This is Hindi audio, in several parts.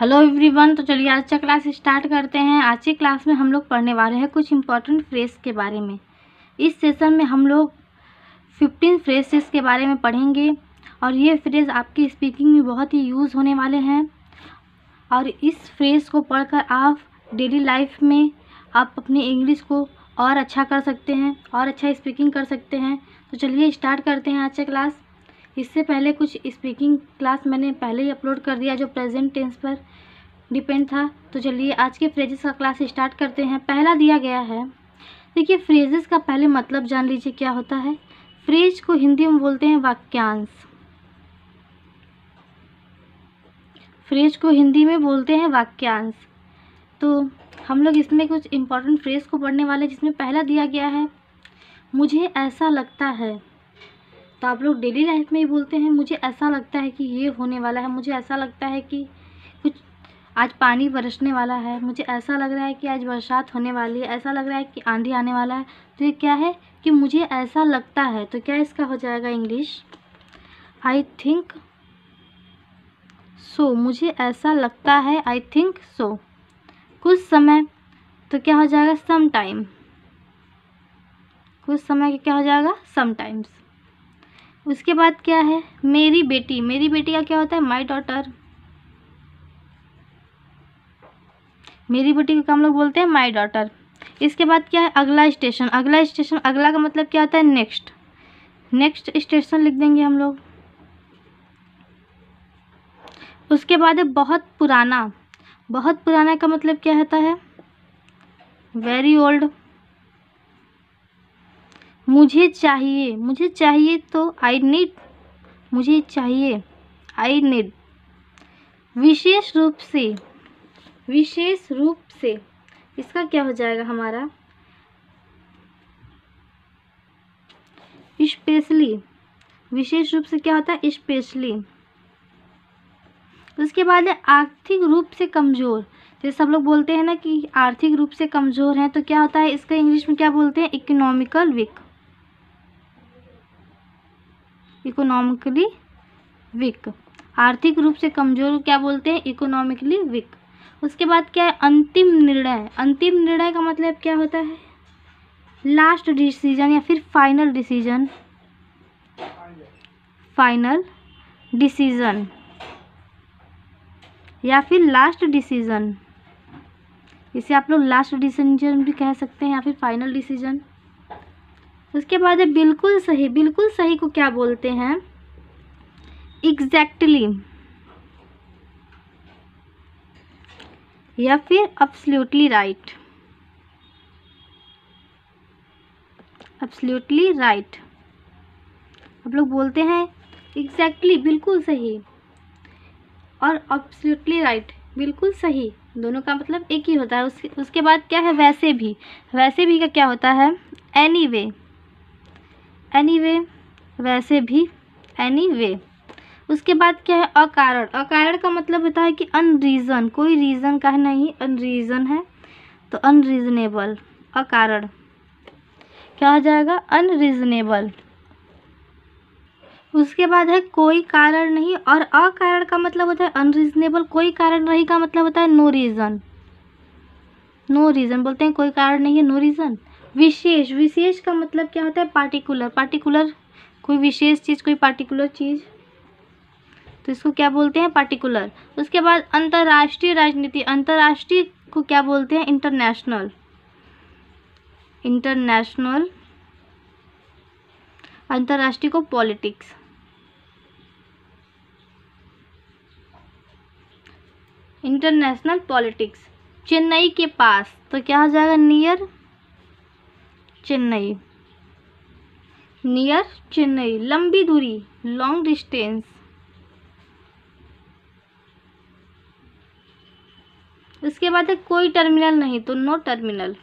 हेलो एवरीवन तो चलिए आज का क्लास स्टार्ट करते हैं। आज की क्लास में हम लोग पढ़ने वाले हैं कुछ इंपॉर्टेंट फ्रेज के बारे में। इस सेशन में हम लोग फिफ्टीन फ्रेजेस के बारे में पढ़ेंगे और ये फ्रेज आपकी स्पीकिंग में बहुत ही यूज़ होने वाले हैं। और इस फ्रेज को पढ़कर आप डेली लाइफ में आप अपनी इंग्लिश को और अच्छा कर सकते हैं और अच्छा स्पीकिंग कर सकते हैं। तो चलिए स्टार्ट करते हैं आज का क्लास इससे पहले कुछ स्पीकिंग क्लास मैंने पहले ही अपलोड कर दिया जो प्रेजेंट टेंस पर डिपेंड था। तो चलिए आज के फ्रेजेस का क्लास स्टार्ट करते हैं। पहला दिया गया है। देखिए फ्रेजेस का पहले मतलब जान लीजिए क्या होता है। फ्रेज को हिंदी में बोलते हैं वाक्यांश। फ्रेज को हिंदी में बोलते हैं वाक्यांश। तो हम लोग इसमें कुछ इम्पोर्टेंट फ्रेज को पढ़ने वाले जिसमें पहला दिया गया है, मुझे ऐसा लगता है। तो आप लोग डेली लाइफ में ही बोलते हैं, मुझे ऐसा लगता है कि ये होने वाला है, मुझे ऐसा लगता है कि कुछ आज पानी बरसने वाला है, मुझे ऐसा लग रहा है कि आज बरसात होने वाली है, ऐसा लग रहा है कि आंधी आने वाला है। तो ये क्या है कि मुझे ऐसा लगता है तो क्या इसका हो जाएगा इंग्लिश आई थिंक सो मुझे ऐसा लगता है आई थिंक सो कुछ समय तो क्या हो जाएगा? सम टाइम कुछ समय क्या हो जाएगा? समटाइम्स उसके बाद क्या है? मेरी बेटी। मेरी बेटी का क्या होता है? माई डॉटर मेरी बेटी को हम लोग बोलते हैं माई डॉटर इसके बाद क्या है? अगला स्टेशन अगला स्टेशन अगला का मतलब क्या होता है? नेक्स्ट नेक्स्ट स्टेशन लिख देंगे हम लोग। उसके बाद है बहुत पुराना। बहुत पुराना का मतलब क्या होता है? वेरी ओल्ड मुझे चाहिए मुझे चाहिए तो आई नीड मुझे चाहिए आई नीड विशेष रूप से, विशेष रूप से, इसका क्या हो जाएगा हमारा? स्पेशली विशेष रूप से क्या होता है? स्पेशली उसके बाद है आर्थिक रूप से कमज़ोर। जैसे सब लोग बोलते हैं ना कि आर्थिक रूप से कमज़ोर हैं तो क्या होता है? इसका इंग्लिश में क्या बोलते हैं? इकोनॉमिकल वीक इकोनॉमिकली वीक आर्थिक रूप से कमज़ोर क्या बोलते हैं? इकोनॉमिकली वीक उसके बाद क्या है? अंतिम निर्णय अंतिम निर्णय का मतलब क्या होता है? लास्ट डिसीज़न या फिर फाइनल डिसीज़न फाइनल डिसीज़न या फिर लास्ट डिसीज़न इसे आप लोग लास्ट डिसीज़न भी कह सकते हैं या फिर फाइनल डिसीज़न उसके बाद है बिल्कुल सही बिल्कुल सही को क्या बोलते हैं? एग्जैक्टली या फिर अब्सल्यूटली राइट अब्सल्यूटली राइट आप लोग बोलते हैं एग्जैक्टली exactly, बिल्कुल सही. और अब्सल्यूटली राइट बिल्कुल सही. दोनों का मतलब एक ही होता है। उसके उसके बाद क्या है? वैसे भी. वैसे भी का क्या होता है? एनी वे एनी वे वैसे भी एनी वे उसके बाद क्या है? अकारण। अकारण का मतलब होता है कि अनरीज़न कोई रीज़न का है नहीं अनरीज़न है तो अनरीजनेबल अकारण। क्या हो जाएगा? अनरीजनेबल उसके बाद है कोई कारण नहीं, और अकारण का मतलब होता है अनरीजनेबल कोई कारण नहीं का मतलब होता है नो रीज़न नो रीज़न बोलते हैं कोई कारण नहीं है नो रीज़न विशेष विशेष का मतलब क्या होता है? पार्टिकुलर पार्टिकुलर कोई विशेष चीज़, कोई पार्टिकुलर चीज़। तो इसको क्या बोलते हैं? पार्टिकुलर उसके बाद अंतर्राष्ट्रीय राजनीति, अंतर्राष्ट्रीय को क्या बोलते हैं? इंटरनेशनल इंटरनेशनल अंतर्राष्ट्रीय को पॉलिटिक्स इंटरनेशनल पॉलिटिक्स चेन्नई के पास। तो क्या हो जाएगा? नियर चेन्नई। नियर चेन्नई, लंबी दूरी लॉन्ग डिस्टेंस उसके बाद है कोई टर्मिनल नहीं तो नो टर्मिनल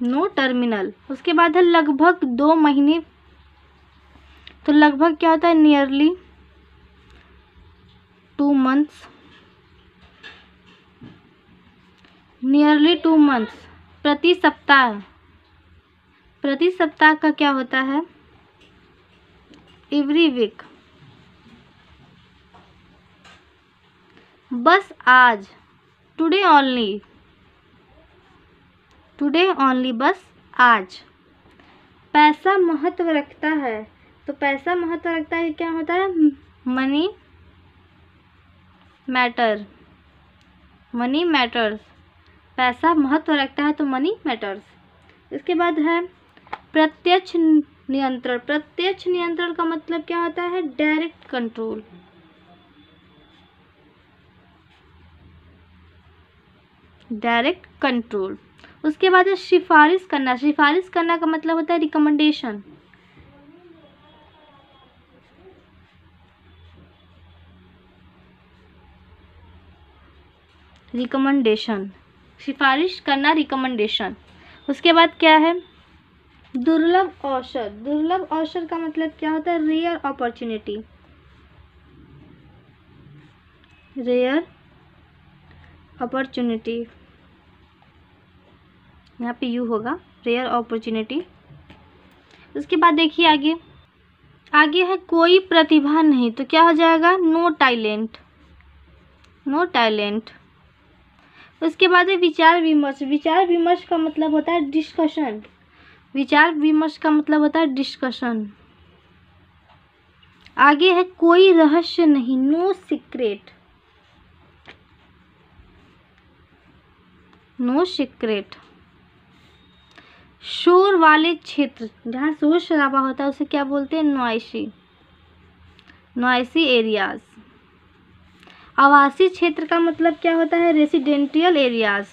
नो टर्मिनल उसके बाद है लगभग दो महीने। तो लगभग क्या होता है? Nearly two months nearly two months प्रति सप्ताह। प्रति सप्ताह का क्या होता है? एवरी वीक बस आज। टुडे ओनली टुडे ओनली बस आज। पैसा महत्व रखता है। तो पैसा महत्व रखता है क्या होता है? मनी मैटर मनी मैटर्स पैसा महत्व रखता है तो मनी मैटर्स इसके बाद है, प्रत्यक्ष नियंत्रण. प्रत्यक्ष नियंत्रण का मतलब क्या होता है? डायरेक्ट कंट्रोल डायरेक्ट कंट्रोल उसके बाद है, सिफारिश करना. सिफारिश करना का मतलब होता है रिकमेंडेशन रिकमेंडेशन सिफारिश करना रिकमेंडेशन उसके बाद क्या है? दुर्लभ अवसर दुर्लभ अवसर का मतलब क्या होता है? रेयर अपॉर्चुनिटी रेयर अपॉर्चुनिटी यहाँ पे यू होगा. रेयर अपॉर्चुनिटी उसके बाद देखिए आगे. आगे है कोई प्रतिभा नहीं तो क्या हो जाएगा? नो टैलेंट नो टैलेंट उसके बाद है विचार विमर्श। विचार विमर्श का मतलब होता है डिस्कशन विचार विमर्श का मतलब होता है डिस्कशन आगे है कोई रहस्य नहीं नो सीक्रेट नो सीक्रेट शोर वाले क्षेत्र, जहाँ शोर शराबा होता है, उसे क्या बोलते हैं? नॉइसी। Noisy areas. आवासीय क्षेत्र का मतलब क्या होता है? रेसिडेंटियल एरियाज़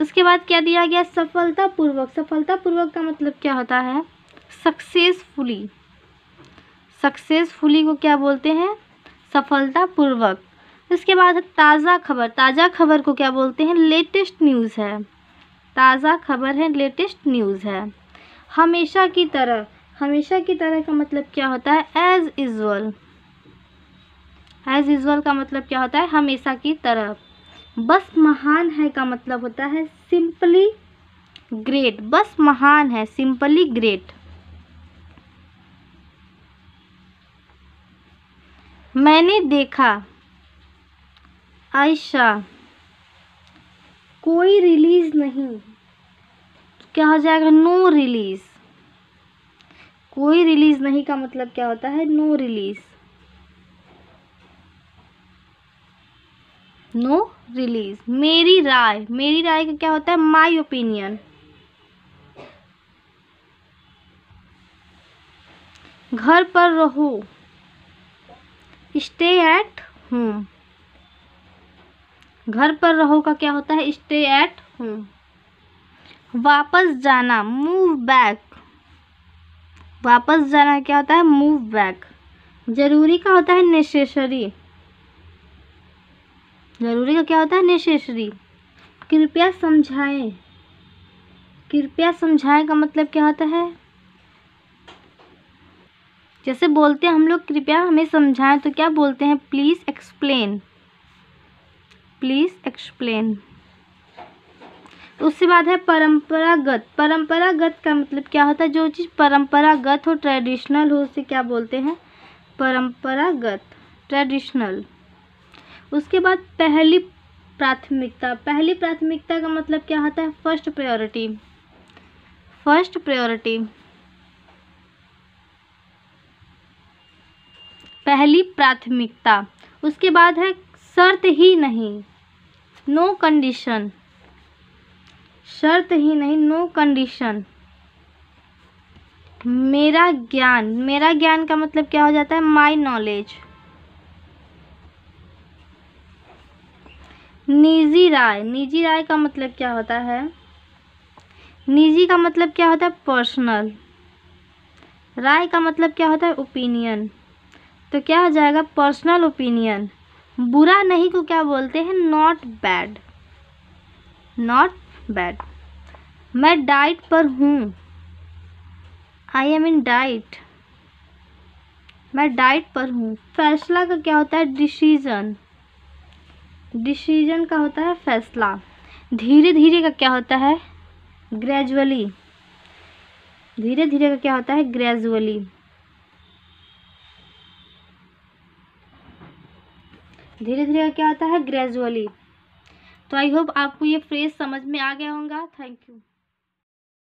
उसके बाद क्या दिया गया? सफलतापूर्वक। सफलतापूर्वक का मतलब क्या होता है? सक्सेसफुली सक्सेसफुली को क्या बोलते हैं? सफलतापूर्वक। उसके बाद ताज़ा खबर। ताज़ा खबर को क्या बोलते हैं? लेटेस्ट न्यूज़ है। ताज़ा खबर है, लेटेस्ट न्यूज़ है। हमेशा की तरह, हमेशा की तरह का मतलब क्या होता है? एज़ यूज़ुअल एज़ यूज़ुअल का मतलब क्या होता है? हमेशा की तरह। बस महान है का मतलब होता है सिंपली ग्रेट बस महान है सिंपली ग्रेट मैंने देखा आयशा कोई रिलीज़ नहीं। क्या हो जाएगा? No release. कोई रिलीज़ नहीं का मतलब क्या होता है? No release. No release. मेरी राय। मेरी राय का क्या होता है? माई ओपिनियन घर पर रहो। स्टे एट होम घर पर रहो का क्या होता है? स्टे एट होम वापस जाना मूव बैक वापस जाना क्या होता है? मूव बैक ज़रूरी का होता है नेसेसरी ज़रूरी का क्या होता है? नेसेसरी कृपया समझाएँ. कृपया समझाएँ का मतलब क्या होता है? जैसे बोलते हैं हम लोग, कृपया हमें समझाएँ तो क्या बोलते हैं? Please explain please explain. उसके बाद है परंपरागत। परंपरागत का मतलब क्या होता है? जो चीज़ परंपरागत हो, ट्रेडिशनल हो, उसे क्या बोलते हैं? परंपरागत, ट्रेडिशनल। उसके बाद पहली प्राथमिकता। पहली प्राथमिकता का मतलब क्या होता है? First priority. First priority. पहली प्राथमिकता। उसके बाद है शर्त ही नहीं नो कंडीशन शर्त ही नहीं नो कंडीशन मेरा ज्ञान मेरा ज्ञान का मतलब क्या हो जाता है? माई नॉलेज निजी राय निजी राय का मतलब क्या होता है? निजी का मतलब क्या होता है? पर्सनल राय का मतलब क्या होता है? ओपिनियन तो क्या हो जाएगा? पर्सनल ओपिनियन बुरा नहीं को क्या बोलते हैं? नॉट बैड नॉट बैड मैं डाइट पर हूँ। आई एम इन डाइट मैं डाइट पर हूँ। फैसला का क्या होता है? डिसीज़न डिसीज़न का होता है फैसला। धीरे धीरे का क्या होता है? ग्रेजुअली धीरे धीरे का क्या होता है? ग्रेजुअली धीरे धीरे क्या होता है ग्रेजुअली तो आई होप आपको ये फ्रेज समझ में आ गया होगा. Thank you